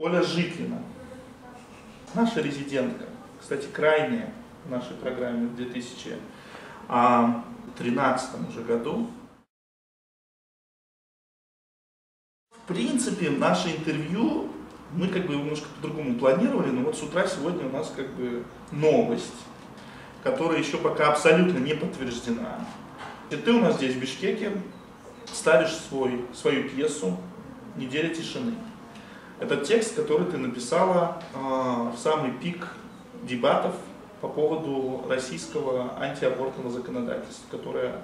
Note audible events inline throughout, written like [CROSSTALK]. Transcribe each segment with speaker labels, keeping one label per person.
Speaker 1: Оля Житлина, наша резидентка, кстати, крайняя в нашей программе в 2013 уже году. В принципе, наше интервью мы как бы немножко по-другому планировали, но вот с утра сегодня у нас как бы новость, которая еще пока абсолютно не подтверждена. И ты у нас здесь в Бишкеке ставишь свой, свою пьесу «Неделя тишины». Это текст, который ты написала э, в самый пик дебатов по поводу российского антиабортного законодательства, которое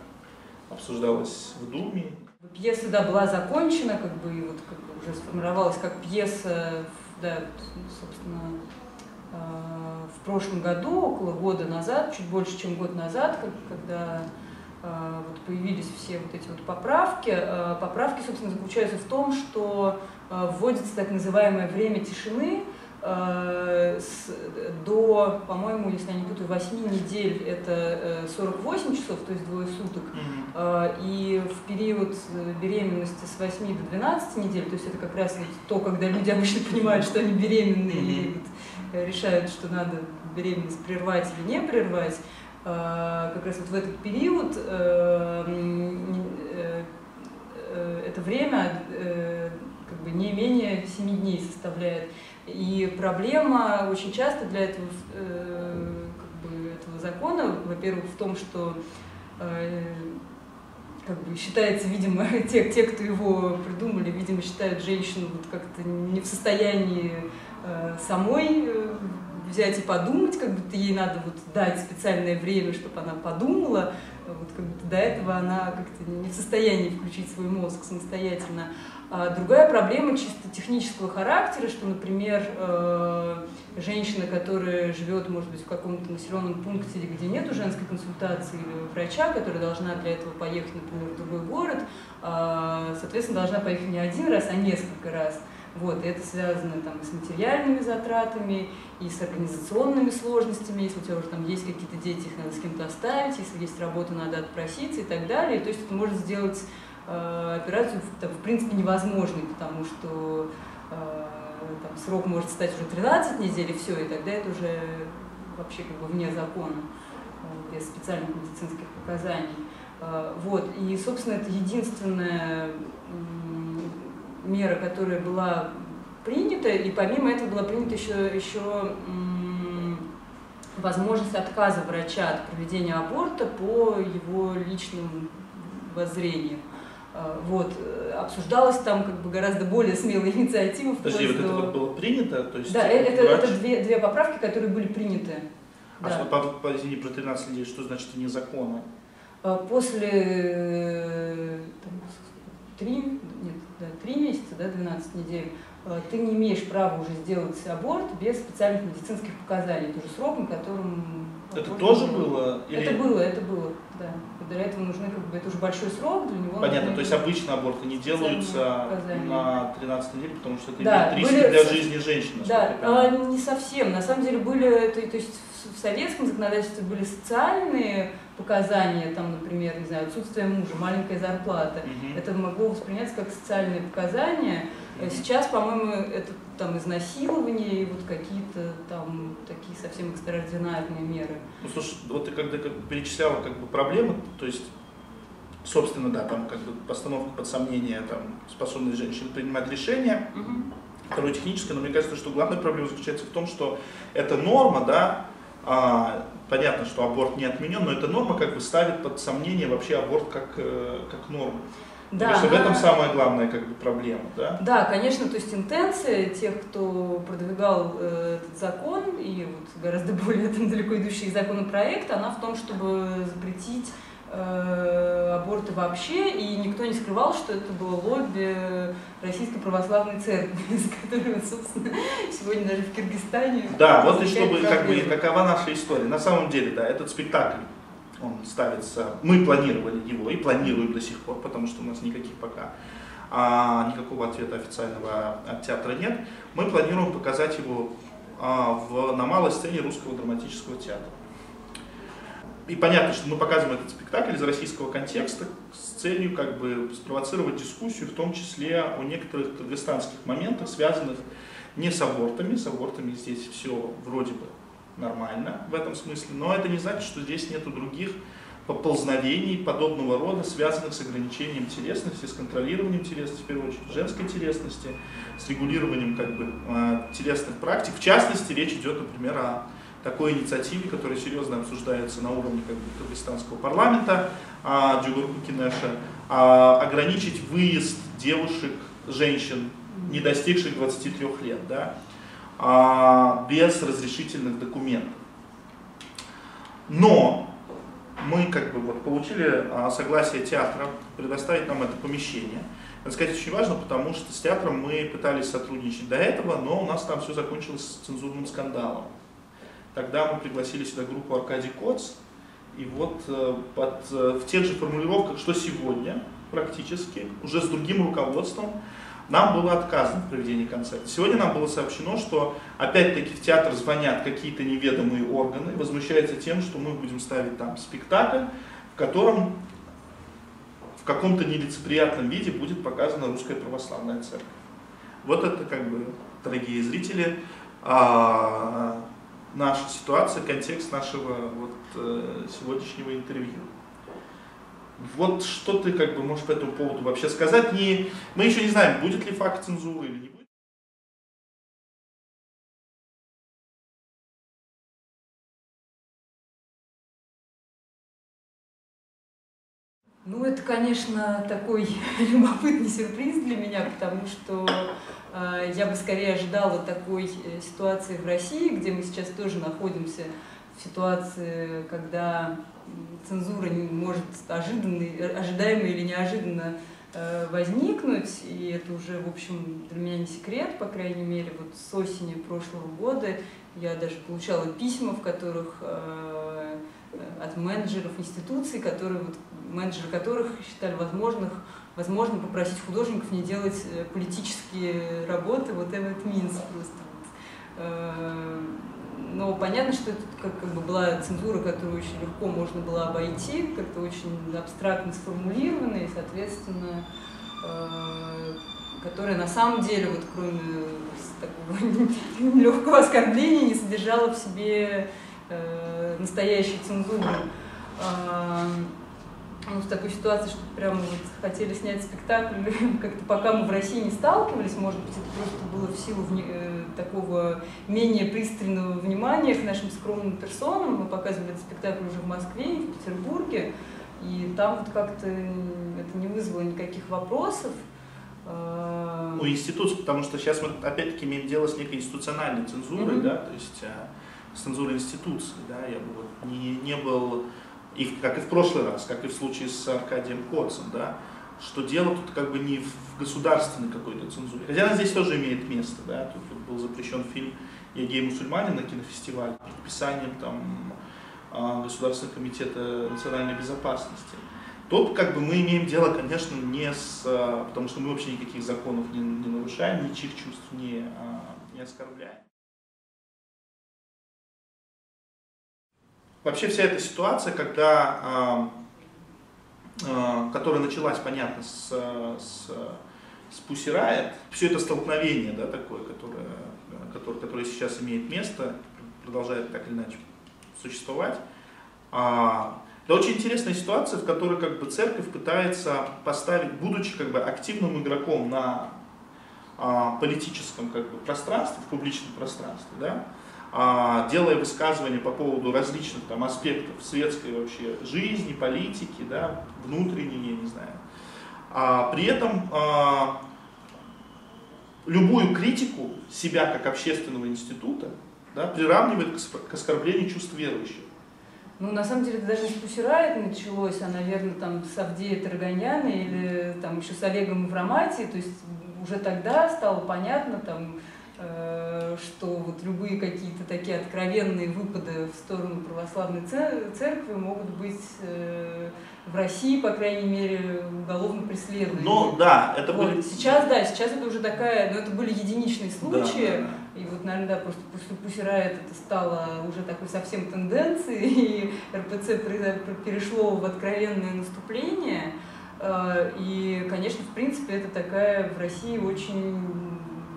Speaker 1: обсуждалось в Думе.
Speaker 2: Пьеса, да, была закончена, как бы, и вот как бы уже сформировалась как пьеса, да, собственно, э, в прошлом году, около года назад, чуть больше, чем год назад, когда вот появились все вот эти вот поправки. Э, поправки, собственно, заключаются в том, что Э, вводится так называемое время тишины э, до, по-моему, если я не путаю, 8 недель это 48 э, часов, то есть двое суток, mm-hmm. и в период беременности с 8 до 12 недель, то есть это как раз то, когда люди обычно понимают, что они беременны mm-hmm. и решают, что надо беременность прервать или не прервать, как раз вот в этот период это время как бы не менее 7 дней составляет. И проблема очень часто для этого, э, как бы, этого закона, во-первых, в том, что э, как бы считается, видимо, [LAUGHS] те, те, кто его придумали, видимо, считают женщину вот как-то не в состоянии э, самой э, взять и подумать, как будто ей надо вот дать специальное время, чтобы она подумала, вот как будто до этого она как-то не в состоянии включить свой мозг самостоятельно. А другая проблема чисто технического характера, что, например, э, женщина, которая живет, может быть, в каком-то населенном пункте, где нет женской консультации или врача, которая должна для этого поехать, например, в другой город, э, соответственно, должна поехать не один раз, а несколько раз. Вот, и это связано там, с материальными затратами, и с организационными сложностями, если у тебя уже там есть какие-то дети, их надо с кем-то оставить, если есть работа, надо отпроситься и так далее. То есть это может сделать Э, операцию там, в принципе невозможной, потому что э, там, срок может стать уже 13 недель, и все, и тогда это уже вообще как бы вне закона, э, без специальных медицинских показаний. Вот, и, собственно, это единственная мера, которая была принята, и помимо этого была принята еще, еще возможность отказа врача от проведения аборта по его личным воззрениям. А, вот, э, обсуждалась там как бы гораздо более смелая [LAUGHS] инициатива.
Speaker 1: Подожди, вот это вот было принято? То есть
Speaker 2: да, это, врач... это две, две поправки, которые были приняты.
Speaker 1: А да. что, по, по, извини, про 13 людей, что значит вне закона?
Speaker 2: После э, там, 3, нет, 3 месяца, да, 12 недель, а, ты не имеешь права уже сделать аборт без специальных медицинских показаний. Это уже срок, на котором...
Speaker 1: Это тоже было?
Speaker 2: Или... Это было, это было, да. Для этого нужны, как бы, это уже большой срок, для него
Speaker 1: Понятно, то есть обычно аборты не делаются на 13 неделе, потому что это да, имеет риски были... для жизни женщины.
Speaker 2: Да, а, не совсем. На самом деле были, то, то есть в советском законодательстве были социальные показания, там, например, не знаю, отсутствие мужа, маленькая зарплата. Угу. Это могло восприняться как социальные показания. Угу. Сейчас, по-моему, это там изнасилование и вот какие-то там такие совсем экстраординарные меры.
Speaker 1: Ну, слушай, вот ты когда перечисляла как бы проблемы, то есть собственно, да, там как бы постановка под сомнение там, способность женщин принимать решения, угу. второе техническое, но мне кажется, что главная проблема заключается в том, что эта норма, да, а, понятно, что аборт не отменен, но эта норма как бы ставит под сомнение вообще аборт как, э, как норму. Да, то есть в этом самая главная как бы, проблема, да?
Speaker 2: Да, конечно, то есть интенция тех, кто продвигал э, этот закон и вот гораздо [LAUGHS] более там, далеко идущий законопроект, она в том, чтобы запретить аборты вообще, и никто не скрывал, что это было лобби Российской Православной Церкви, [LAUGHS] с которой, собственно, сегодня даже в Киргизстане...
Speaker 1: Да, вот и чтобы, как бы, какова наша история. На самом деле, да, этот спектакль, он ставится, мы планировали его и планируем до сих пор, потому что у нас никаких пока а, никакого ответа официального от театра нет. Мы планируем показать его а, в, на малой сцене русского драматического театра и понятно, что мы показываем этот спектакль из российского контекста с целью как бы спровоцировать дискуссию, в том числе о некоторых дагестанских моментах, связанных Не с абортами, с абортами здесь все вроде бы нормально в этом смысле, но это не значит, что здесь нету других поползновений подобного рода, связанных с ограничением телесности, с контролированием телесности, в первую очередь женской телесности, с регулированием как бы, э, телесных практик. В частности, речь идет, например, о такой инициативе, которая серьезно обсуждается на уровне как бы, кыргызстанского парламента, а, Джугурку Кинеша, а, ограничить выезд девушек, женщин, не достигших 23 лет, да, а, без разрешительных документов. Но мы как бы вот получили а, согласие театра предоставить нам это помещение. Это сказать очень важно, потому что с театром мы пытались сотрудничать до этого, но у нас там все закончилось цензурным скандалом. Тогда мы пригласили сюда группу Аркадий Коц, и вот э, под, э, в тех же формулировках, что сегодня, практически, уже с другим руководством, нам было отказано в проведении концерта. Сегодня нам было сообщено, что опять-таки в театр звонят какие-то неведомые органы, возмущаются тем, что мы будем ставить там спектакль, в котором в каком-то нелицеприятном виде будет показана русская православная церковь. Вот это как бы, дорогие зрители, а, наша ситуация, контекст нашего вот, э, сегодняшнего интервью. Вот что ты как бы можешь по этому поводу вообще сказать? Не, мы еще не знаем, будет ли факт цензуры или не
Speaker 2: Ну, это, конечно, такой [LAUGHS] любопытный сюрприз для меня, потому что э, я бы скорее ожидала такой э, ситуации в России, где мы сейчас тоже находимся в ситуации, когда цензура не может ожиданно, ожидаемо или неожиданно э, возникнуть, и это уже, в общем, для меня не секрет, по крайней мере, вот с осени прошлого года я даже получала письма, в которых э, от менеджеров институций, которые, вот, менеджеры которых считали возможных, возможно попросить художников не делать э, политические работы, вот этот Минск просто. Но понятно, что это как, как бы была цензура, которую очень легко можно было обойти, как-то очень абстрактно сформулирована, и, соответственно, э, которая на самом деле, вот кроме такого [LAUGHS] легкого оскорбления, не содержала в себе э, настоящей цензуры. Э, ну, в такой ситуации, что прямо вот хотели снять спектакль, [LAUGHS] как-то пока мы в России не сталкивались, может быть, это просто было в силу вне, э, такого менее пристального внимания к нашим скромным персонам. Мы показывали этот спектакль уже в Москве и в Петербурге, и там вот как-то это не вызвало никаких вопросов.
Speaker 1: А, у институции, потому что сейчас мы опять-таки имеем дело с некой институциональной цензурой, mm-hmm. да, то есть а, с цензурой институции, да, я бы вот не, не был и как и в прошлый раз, как и в случае с Аркадием Коцем, да, что дело тут как бы не в государственной какой-то цензуре. Хотя она здесь тоже имеет место, да, тут, тут был запрещен фильм «Я гей-мусульманин» на кинофестивале подписанием там а, Государственного комитета национальной безопасности. Тут как бы мы имеем дело, конечно, не с... А, потому что мы вообще никаких законов не, не нарушаем, ничьих чувств не, а, не оскорбляем. Вообще вся эта ситуация, когда, э, которая началась, понятно, с, с, с Pussy Riot, все это столкновение, да, такое, которое, которое, которое сейчас имеет место, продолжает так или иначе существовать, а, это очень интересная ситуация, в которой как бы церковь пытается поставить, будучи как бы активным игроком на а, политическом как бы, пространстве, в публичном пространстве, да, а, делая высказывания по поводу различных там, аспектов светской вообще жизни, политики, да, внутренней, я не знаю. А, при этом а, любую критику себя как общественного института да, приравнивает к оскорблению чувств верующих.
Speaker 2: Ну, на самом деле, это даже не с Пусирает началось, а, наверное, там с Авдея Тарганяна или там еще с Олегом Евроматией, то есть уже тогда стало понятно, там, что вот любые какие-то такие откровенные выпады в сторону православной церкви могут быть э, в России, по крайней мере, уголовно преследуемы.
Speaker 1: Ну да, это
Speaker 2: вот.
Speaker 1: были...
Speaker 2: Сейчас, да, сейчас это уже такая, но ну, это были единичные случаи, да, да, да. и вот, наверное, да, просто после Пусирает это стало уже такой совсем тенденцией, [LAUGHS] и РПЦ перешло в откровенное наступление, э, и, конечно, в принципе, это такая в России очень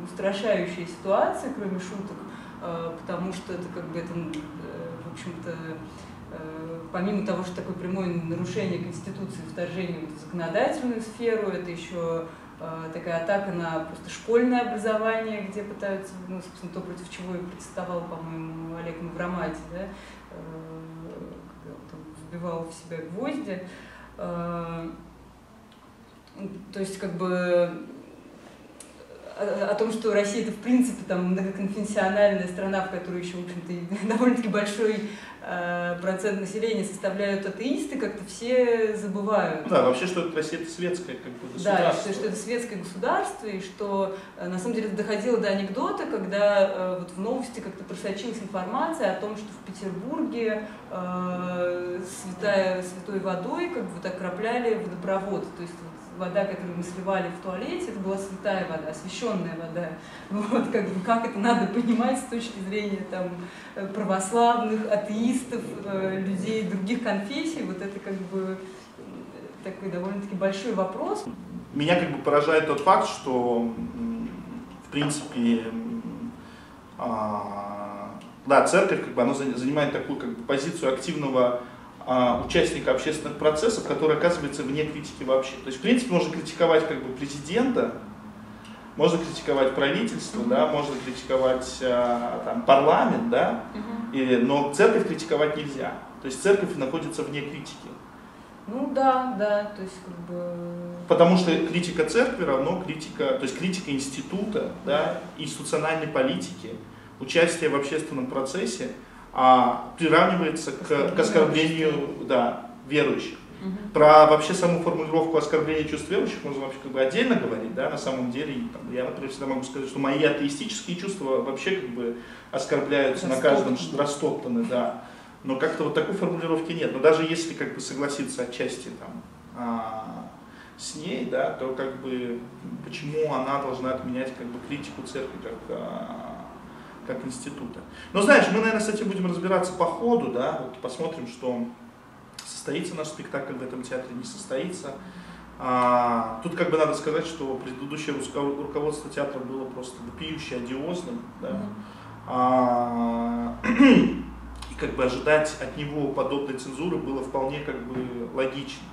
Speaker 2: устрашающая ситуация, кроме шуток, э, потому что это как бы это, в общем-то, помимо того, что такое прямое нарушение Конституции, вторжение в законодательную сферу, это еще такая атака на просто школьное образование, где пытаются, ну, собственно, то, против чего и протестовал, по-моему, Олег Мавромати, да, когда он там вбивал в себя гвозди. То есть, как бы, о, о том, что Россия это в принципе там многоконфессиональная страна, в которой еще, в общем-то, [LAUGHS] довольно-таки большой э, процент населения составляют атеисты, как-то все забывают.
Speaker 1: Да, вообще, что Россия это светское как бы, государство.
Speaker 2: Да, что, что это светское государство, и что э, на самом деле это доходило до анекдота, когда э, вот в новости как-то просочилась информация о том, что в Петербурге э, святая, святой водой как бы вот окропляли водопровод. То есть вода, которую мы сливали в туалете, это была святая вода, освященная вода. [LAUGHS] Вот, как бы, как это надо понимать с точки зрения там, православных, атеистов, э, людей других конфессий, вот это как бы такой довольно-таки большой вопрос.
Speaker 1: Меня как бы поражает тот факт, что в принципе а, да, церковь как бы, она занимает такую как бы, позицию активного а, участника общественных процессов, который оказывается вне критики вообще. То есть, в принципе, можно критиковать как бы президента, можно критиковать правительство, mm-hmm. да, можно критиковать а, там, парламент, да, mm-hmm. и, но церковь критиковать нельзя. То есть церковь находится вне критики.
Speaker 2: Ну да, да, то есть как бы...
Speaker 1: Потому что критика церкви равно критика, то есть критика института, да, институциональной политики, участие в общественном процессе, а, приравнивается к, к оскорблению да, верующих. Угу. Про вообще саму формулировку оскорбления чувств верующих можно вообще как бы отдельно говорить, да, на самом деле. Там, я, например, всегда могу сказать, что мои атеистические чувства вообще как бы оскорбляются на каждом, растоптаны, да. Но как-то вот такой формулировки нет. Но даже если как бы согласиться отчасти там, а, с ней, да, то как бы почему она должна отменять как бы критику церкви как а, как института. Но знаешь, мы, наверное, с этим будем разбираться по ходу, да, вот посмотрим, что состоится наш спектакль в этом театре, не состоится. А, тут как бы надо сказать, что предыдущее руководство театра было просто вопиюще одиозным, да. А, [CLEARS THROAT] и как бы ожидать от него подобной цензуры было вполне как бы логично.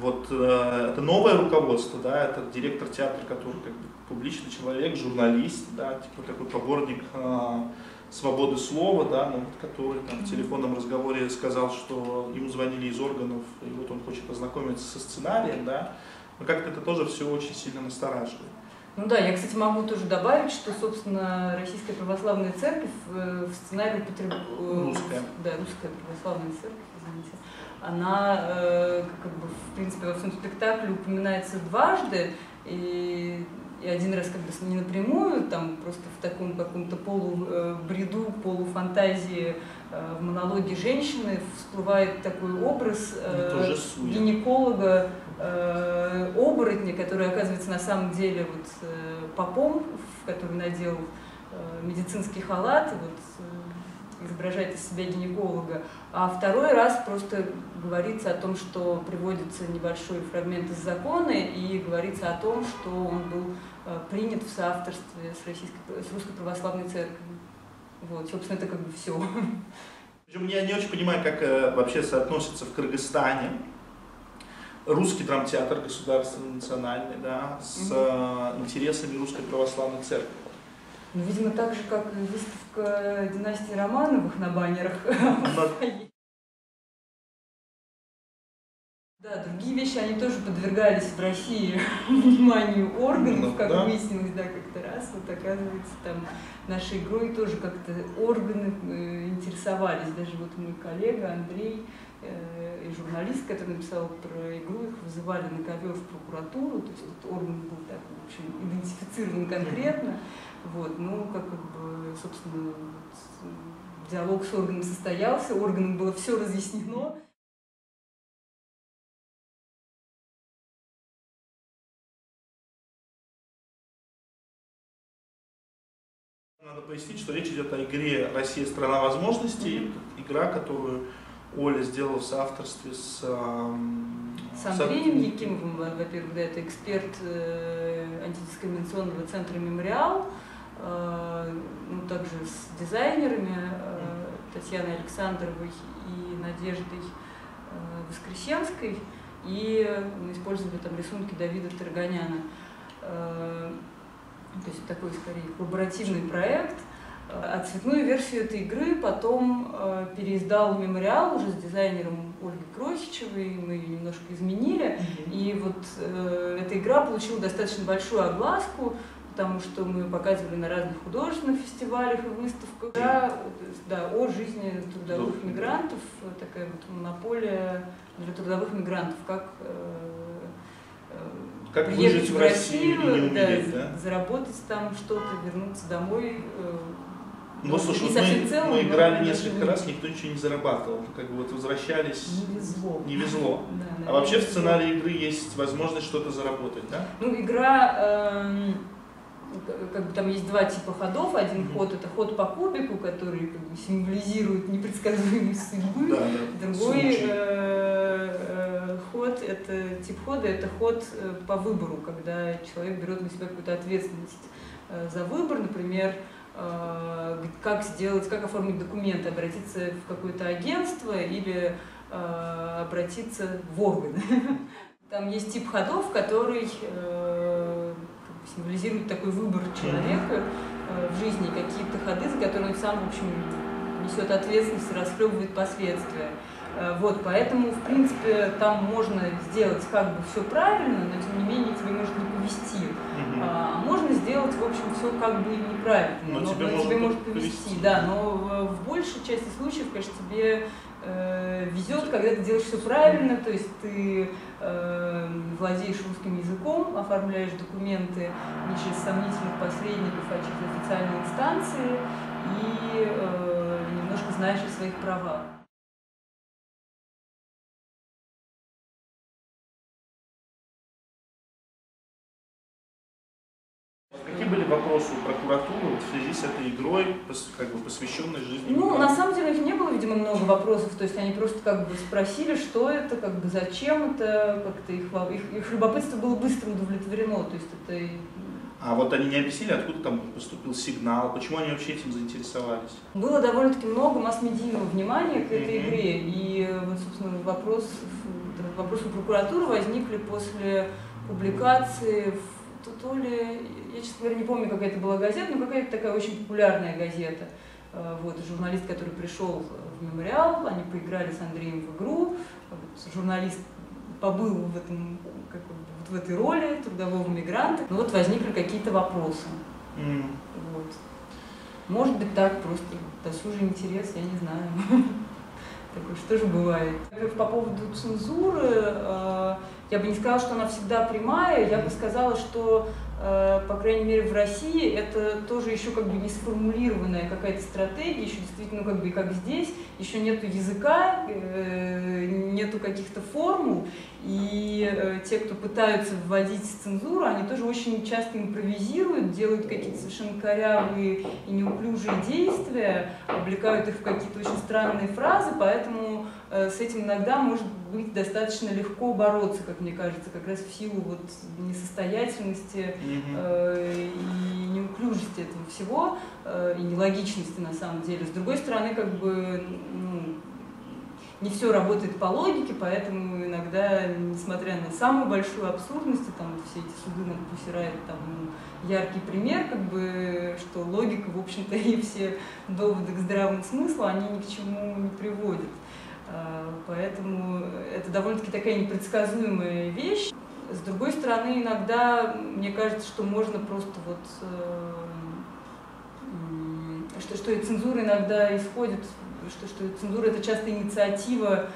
Speaker 1: Вот э, это новое руководство, да, это директор театра, который как бы публичный человек, журналист, да, типа такой поборник э, свободы слова, да, ну, который там, в телефонном разговоре сказал, что ему звонили из органов, и вот он хочет познакомиться со сценарием, да, но как-то это тоже все очень сильно настораживает.
Speaker 2: Ну да, я, кстати, могу тоже добавить, что, собственно, Российская Православная Церковь в сценарии Петербурга...
Speaker 1: Э, русская.
Speaker 2: Да, Русская Православная Церковь, извините. Она, э, как бы, в принципе, во всем спектакле упоминается дважды, и и один раз как бы не напрямую, там просто в таком каком-то полубреду, полуфантазии э, в монологе женщины всплывает такой образ э, гинеколога, э, оборотня, который оказывается на самом деле вот э, попом, в который надел э, медицинский халат, вот изображает из себя гинеколога, а второй раз просто говорится о том, что приводится небольшой фрагмент из закона и говорится о том, что он был э, принят в соавторстве с, российской, с русской православной церковью. Вот, собственно, это как бы все.
Speaker 1: Причем я не очень понимаю, как э, вообще соотносится в Кыргызстане русский драмтеатр государственный, национальный, да, с mm-hmm. интересами русской православной церкви.
Speaker 2: Ну, видимо, так же, как и выставка династии Романовых на баннерах. [LAUGHS] Да, другие вещи, они тоже подвергались в России [LAUGHS] вниманию органов, как да. выяснилось, да, как-то раз. Вот оказывается, там нашей игрой тоже как-то органы э, интересовались. Даже вот мой коллега Андрей э, журналист, который написал про игру, их вызывали на ковер в прокуратуру, то есть этот орган был так, в общем, идентифицирован конкретно. Вот, ну, как, как бы, собственно, вот, диалог с органом состоялся, органам было все разъяснено.
Speaker 1: Надо пояснить, что речь идет о игре «Россия – страна возможностей», игра, которую Оля сделала в соавторстве с...
Speaker 2: С Андреем Якимовым, во-первых, да, это эксперт э, антидискриминационного центра «Мемориал», э, ну, также с дизайнерами э, Татьяной Александровой и Надеждой э, Воскресенской, и мы использовали там рисунки Давида Тарганяна. Э, то есть такой, скорее, коллаборативный проект – а цветную версию этой игры потом э, переиздал мемориал уже с дизайнером Ольгой Крохичевой, мы ее немножко изменили. Mm-hmm. И вот э, эта игра получила достаточно большую огласку, потому что мы показывали на разных художественных фестивалях и выставках. Игра да, о жизни трудовых мигрантов, такая вот монополия для трудовых мигрантов, как э,
Speaker 1: э как выжить в Россию, Россию и не умереть, да,
Speaker 2: да? заработать там что-то, вернуться домой, э,
Speaker 1: ну, слушай, вот мы, целом, мы играли несколько не... раз, никто ничего не зарабатывал. Как бы вот возвращались.
Speaker 2: Не везло.
Speaker 1: Не везло. [LAUGHS] Да, а вообще в сценарии игры есть возможность что-то заработать, да?
Speaker 2: Ну, игра, э, как бы там есть два типа ходов. Один mm-hmm. ход это ход по кубику, который как бы символизирует непредсказуемость судьбы.
Speaker 1: Да, да.
Speaker 2: Другой э, э, ход это тип хода это ход э, по выбору, когда человек берет на себя какую-то ответственность э, за выбор, например Э, как сделать, как оформить документы, обратиться в какое-то агентство или э, обратиться в органы. [LAUGHS] Там есть тип ходов, который э, символизирует такой выбор человека в жизни, какие-то ходы, за которые он сам, в общем, несет ответственность и расхлебывает последствия. Вот, поэтому, в принципе, там можно сделать как бы все правильно, но тем не менее тебе может не повести. А можно сделать, в общем, все как бы неправильно,
Speaker 1: но, но тебе, но
Speaker 2: тебе может повести. повести. Да, но в большей части случаев, конечно, тебе э, везет, когда ты делаешь все правильно, то есть ты э, владеешь русским языком, оформляешь документы не через сомнительных посредников, а через официальные инстанции и э, немножко знаешь о своих правах.
Speaker 1: У прокуратуры вот в связи с этой игрой, как бы посвященной жизни?
Speaker 2: Ну, на самом деле, их не было, видимо, много вопросов. То есть они просто как бы спросили, что это, как бы зачем это, как-то их, их, их любопытство было быстро удовлетворено. То есть это
Speaker 1: а вот они не объяснили, откуда там поступил сигнал, почему они вообще этим заинтересовались?
Speaker 2: Было довольно-таки много масс-медийного внимания к этой mm-hmm. игре, и вот, собственно, вопрос, вопросы прокуратуры возникли после публикации в то, то ли, я, честно говоря, не помню, какая это была газета, но какая-то такая очень популярная газета. Э, вот, журналист, который пришел в мемориал, они поиграли с Андреем в игру, вот, журналист побыл в, этом, как, вот в этой роли трудового мигранта. Ну вот возникли какие-то вопросы. Mm. Вот. Может быть так, просто досужий интерес, я не знаю. [LAUGHS] Такое что же бывает. По поводу цензуры, э, я бы не сказала, что она всегда прямая, я бы сказала, что Э, по крайней мере, в России это тоже еще как бы не сформулированная какая-то стратегия, еще действительно как бы как здесь, еще нету языка, э, нету каких-то формул, и э, те, кто пытаются вводить цензуру, они тоже очень часто импровизируют, делают какие-то совершенно корявые и неуклюжие действия, облекают их в какие-то очень странные фразы, поэтому с этим иногда может быть достаточно легко бороться, как мне кажется, как раз в силу вот несостоятельности Э, и неуклюжести этого всего, э, и нелогичности на самом деле. С другой стороны, как бы, ну, не все работает по логике, поэтому иногда, несмотря на самую большую абсурдность, там все эти суды над Пусирает, там ну, яркий пример, как бы, что логика, в общем-то, [LAUGHS] и все доводы к здравому смыслу, они ни к чему не приводят. Э, поэтому это довольно-таки такая непредсказуемая вещь. С другой стороны, иногда мне кажется, что можно просто вот э, что, что и цензура иногда исходит, что, что цензура это часто инициатива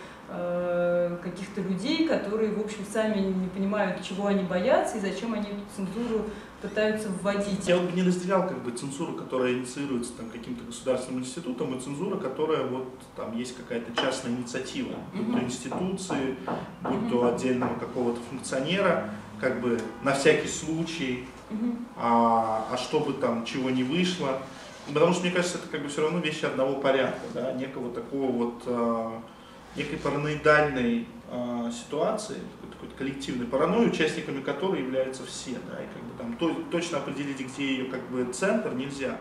Speaker 2: каких-то людей, которые, в общем, сами не понимают, чего они боятся и зачем они эту цензуру пытаются вводить.
Speaker 1: Я бы не разделял как бы цензуру, которая инициируется там каким-то государственным институтом, и цензура, которая вот там есть какая-то частная инициатива, будь то институции, будь то отдельного какого-то функционера, как бы на всякий случай, а, а чтобы там чего не вышло. Потому что, мне кажется, это как бы все равно вещи одного порядка, да, некого такого вот а, некой параноидальной э, ситуации, такой коллективной паранойи, участниками которой являются все, да, и как бы там то, точно определить, где ее как бы центр, нельзя.